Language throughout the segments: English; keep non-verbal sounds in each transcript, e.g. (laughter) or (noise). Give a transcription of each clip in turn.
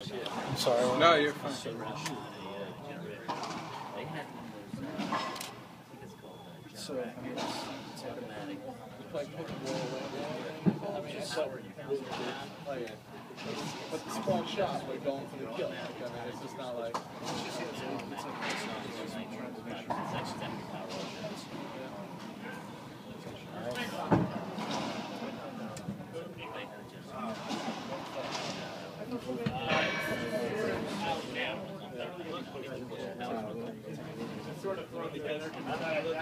I'm sorry. No, you're fine. So, I mean, it's, it's automatic. It's like pickleball, right? Just so really big. Oh, yeah. But the small shots, we're going for the kill. Like, I mean, it's just not like.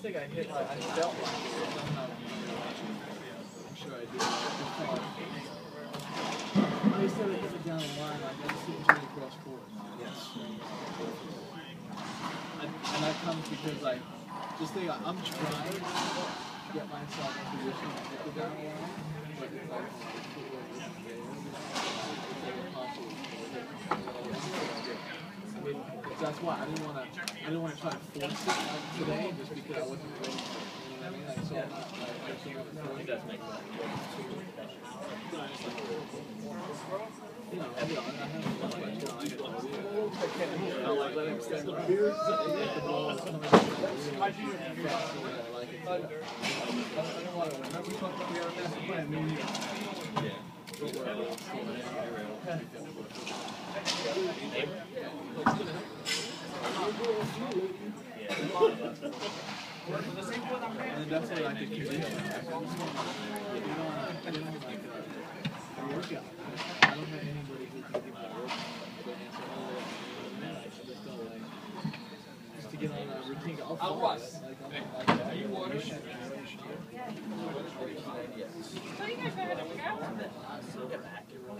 I just think I hit like I felt like it. I'm sure I did. they said they hit it down the line, I never see it across court. Yes. And, and that comes because, like, just think, I'm trying to get myself in position to hit it down the line, but it's like, footwork isn't there. It's like impossible. I mean, that's why I didn't want to. I didn't want to try to force it today, just because I wasn't ready. You know what I mean? Like, so I'm not like up and. It does make sense. You know, I mean, I have a you know, I get all the, I like letting him stand by. If the ball is coming up, you know, fast, you know, I like it. I don't want to. Remember we talked about master plan? Yeah. You I like, are you? You should. You should. So you guys ready to go?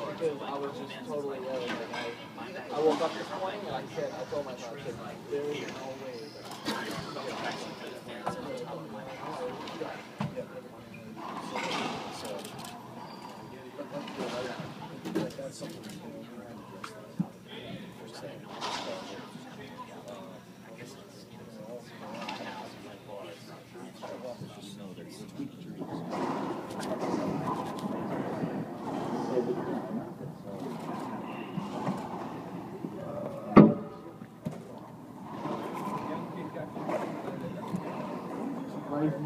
because, I was just totally ill. Like I, I woke up this morning and I said, I told myself, said, there is no way that so, but that's good. I think that's something we can for saying.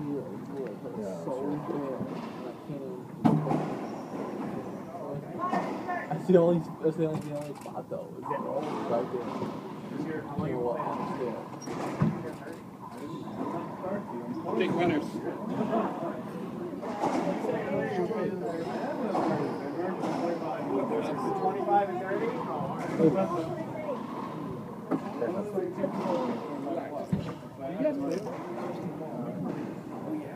Right here, boy, that's so bad. I can't even. That's the only. That's the only, the only spot though. Is right there. I'm like, well, I'm Big winners. Twenty-five and thirty? All these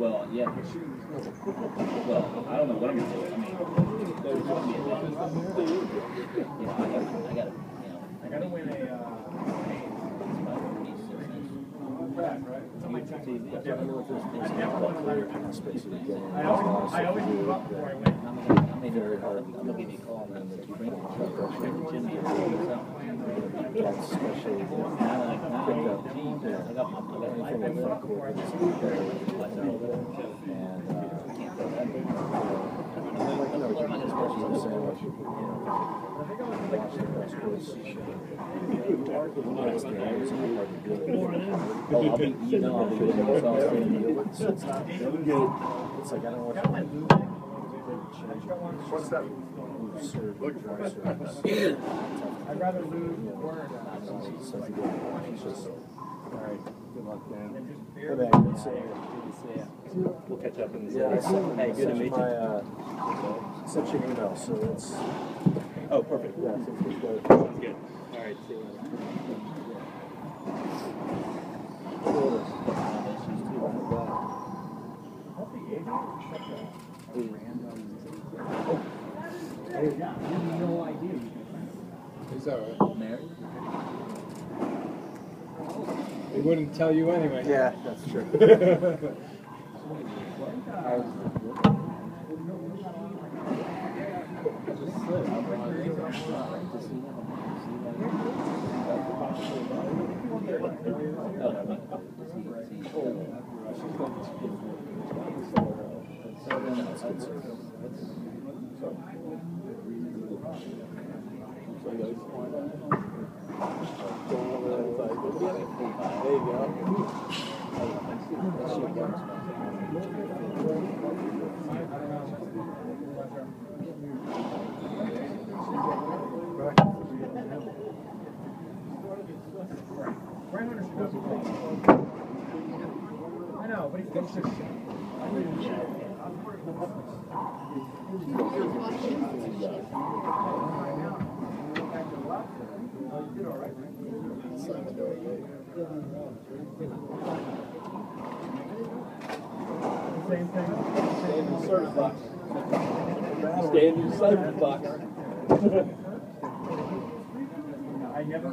yeah. Well, I don't know what I'm gonna do. I mean, there's gonna be a you know, I got, I got, you know, I gotta win a, uh, track, right? It's on my check. I never won a letter. I always, move up before I win. I'm gonna, I'm gonna, hard. I'm gonna give you a call and then bring the truck, I'll bring the Jimmy and bring it. That's know, know, know, the It's, like, I don't want to. What's that? Looking for I'd rather lose word. So if you get, it's just, all right, good luck, Dan. than just Hey, beer. man, good to see you. We'll catch up in the Yeah, Hey, good to sent you meet my, you. uh, sent you an email, so it's, Oh, perfect. yeah, so it's good. Sounds good. All right, see you later. Is that right? Mary? He wouldn't tell you anyway. Yeah, that's true. (laughs) (laughs) There you go. Brian Hunter should go. I know, but he thinks. Same thing. Stay in the service box. Stay in the service box. I never,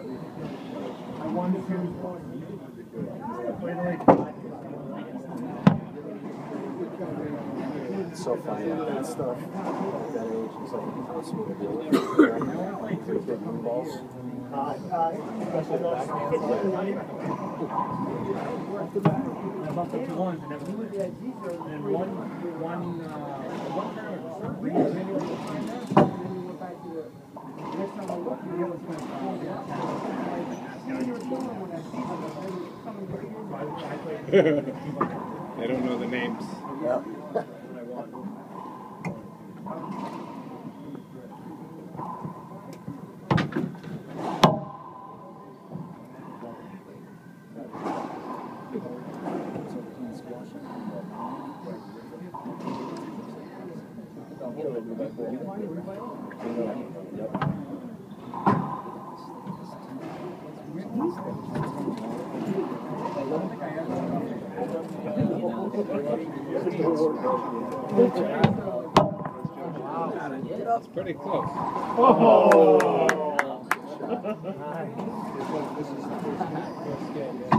I series Played like. It's so funny, that stuff, at that age, it's (laughs) like, what's me to do? Three big blue balls. I and one, one, uh, one had maybe like a time there, and then we went back to the, next time I looked, the other was going to fall down. I played. They don't know the names. Yeah. when I won. It's pretty close. Oh! This is the first first game, yeah.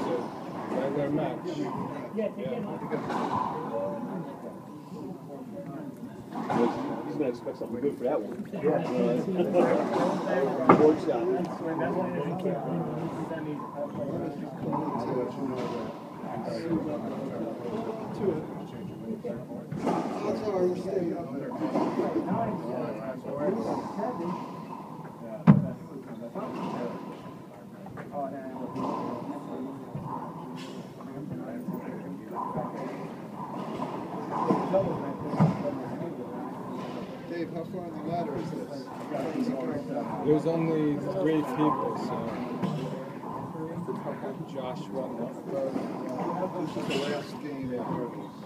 So, Regular match. He's gonna expect something good for that one. That's uh, when, that's when he came. He sent me. To let you know that. Dave, how far on the ladder is this? There's only three people, so. Josh won the This is the last game at Hurdles.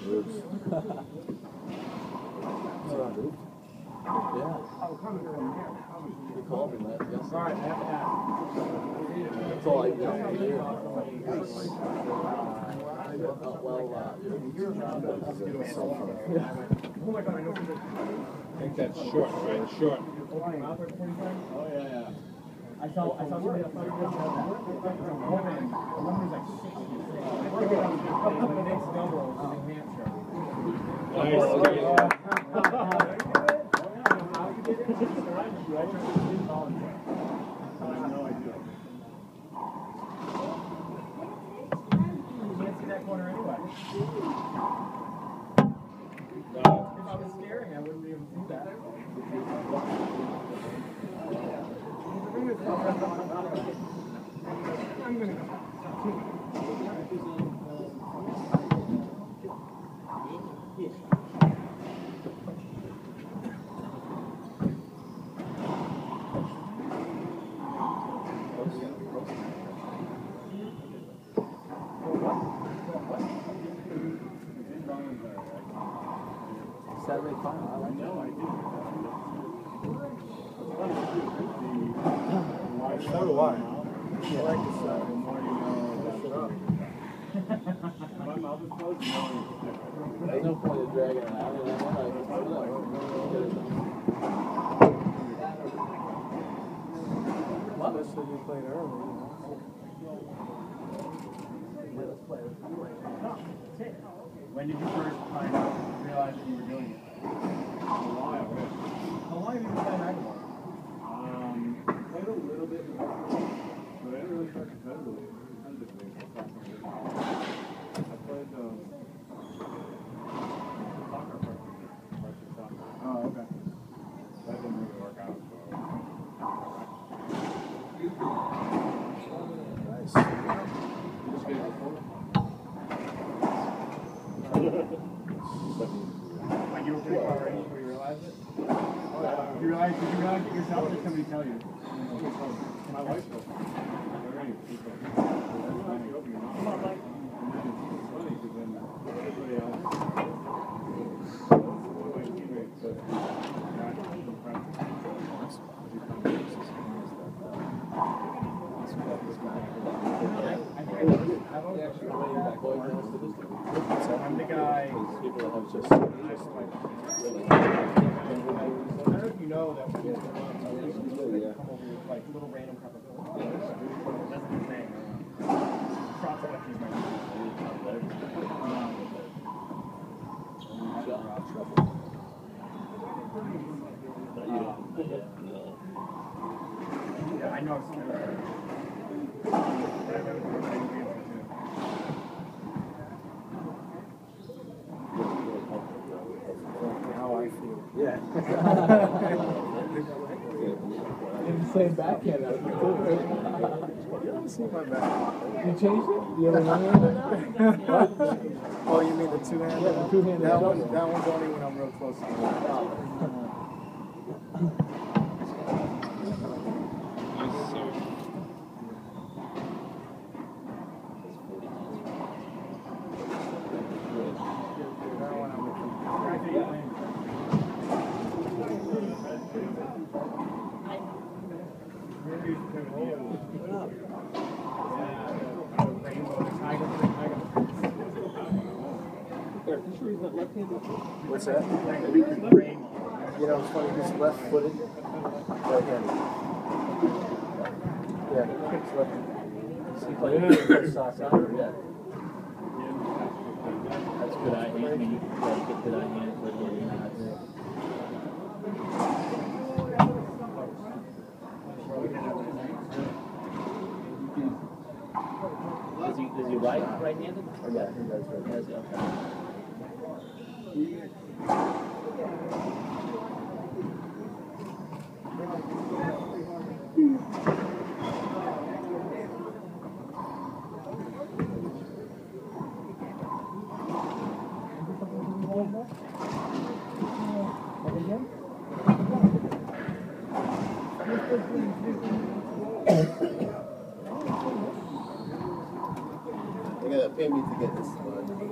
Roots. I have to ask. That's all I do. Well, my god, I know something. I think that's short, right? Short. oh yeah, yeah. I saw, I saw somebody else. A woman, a woman was like sixty. I think it was the next double in New Hampshire. You can't see that corner anyway. If I was staring, I wouldn't be able to see that. Saturday fun. I like So do I. I like this side. There's no point in dragging it out. I mean, I'm like, what? When did you first find out, realize that you were doing it? How long have you been playing racquetball? Um, played a little bit, but I didn't really start competitively. competitively until sophomore year. I played um, soccer for varsity soccer. Oh, okay. That didn't really work out, so. Nice. You just get it before? Like you were pretty far already before you realized it? You realize, did you realize it yourself or did somebody tell you? My wife told me. Already, she's like, "That's fine, you open your mouth." And then it's funny, 'cause then everybody else, one of my teammates said, "Yeah, I'm from practice." I think I know. I've always actually played back I'm the guy, People that have just, just like, I don't know if you know that when you come up, I used to come over with like little random cup of coffee. That's the thing. Cross elections might Yeah, I know it's kind of. how I feel. Yeah. And the same backhand out too. You don't see my back. You changed it? You have a now? Oh, you mean the two-handed? Yeah, the two-handed That one, that one's only when I'm real close to you. That one I'm What's that? You know, it's funny, left footed, right handed. Yeah, left. Soft soccer, yeah. That's good eye hand. You get good eye hand Is is he right, right-handed? Or Yeah, he right. Yes, okay. They pay me to get this level.